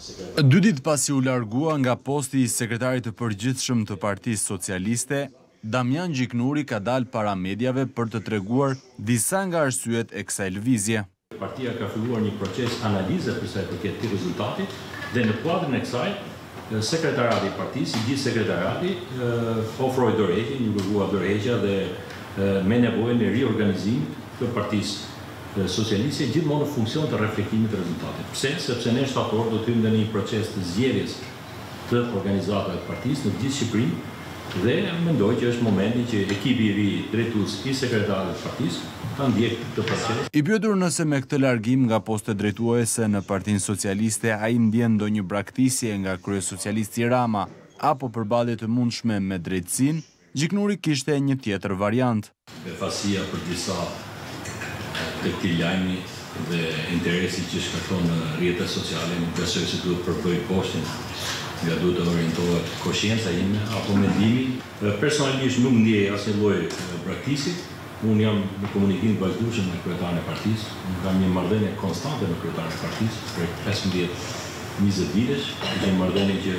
Dy ditë pasi u largua nga posti i Sekretarit të Përgjithshëm të Partisë Socialiste, Damian Gjiknuri ka dalë para mediave për të treguar disa nga arsyet e kësaj lëvizje. Partia ka filluar një proces analize për sa i përket këtij rezultati dhe në kuadrin e kësaj, Sekretariati i Partisë, i gjithë Sekretariati, ofroi dorëheqjen, iu kërkua dorëheqja dhe me nevojën e riorganizimit të Partisë Socialiste gjithmonë në funksion të reflektimit të rezultatit. Pse? Sepse në shtator do të hyjmë në një proces të zgjedhjes të organizatave të partisë në të gjithë Shqipërinë dhe mendoj që është momenti që ekipi i ri drejtues i sekretarëve të partisë ta ndjekë këtë proces. I pyetur nëse me këtë largim nga poste drejtuese në Partinë Socialiste ai ndjen ndonjë braktisje nga kryesocialisti Rama apo përballje të mundshme me drejtësinë, Gjiknuri kishte një tjetër variant. Befasia për disa të këtij lajmi dhe interesi që shkakton në rrjetet sociale nuk besoj se duhet të përbëjë boshtin nga duhet të orientohet koshienca ime apo mendimi. Personalisht nuk ndjej asnjë lloj braktisje. Unë jam në komunikim të vazhdueshëm me kryetarin e partisë. Unë kam një marrëdhënie konstante me kryetarin e partisë prej pesëmbëdhjetë, njëzet vitesh. Është një marrëdhënie që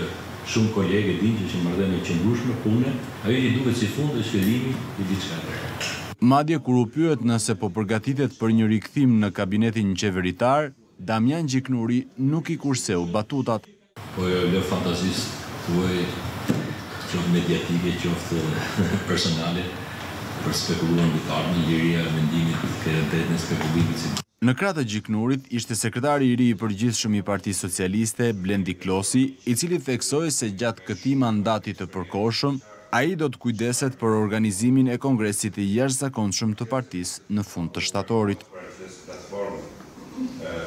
shumë kolegë e dinë që është një marrëdhënie e qëndrueshme pune, ajo që i duket si fund është fillimi i diçka të re. Madje kur u pyet nëse po përgatitet për një rikthim në kabinetin qeveritar, Damian Gjiknuri nuk i kurseu batutat. Po ja lë fantazisë tuaj, qoftë mediatike, qoftë personale, për të spekuluar mbi të ardhmen, liria e mendimit, ke të drejtë në spekullime, si. Në krah të Gjiknurit ishte sekretari i ri i përgjithshëm i Partisë Socialiste, Blendi Klosi, i cili theksoi se gjatë këtij mandati të përkohshëm, ai do të kujdeset për organizimin e kongresit të jashtëzakonshëm të partisë në fund të shtatorit.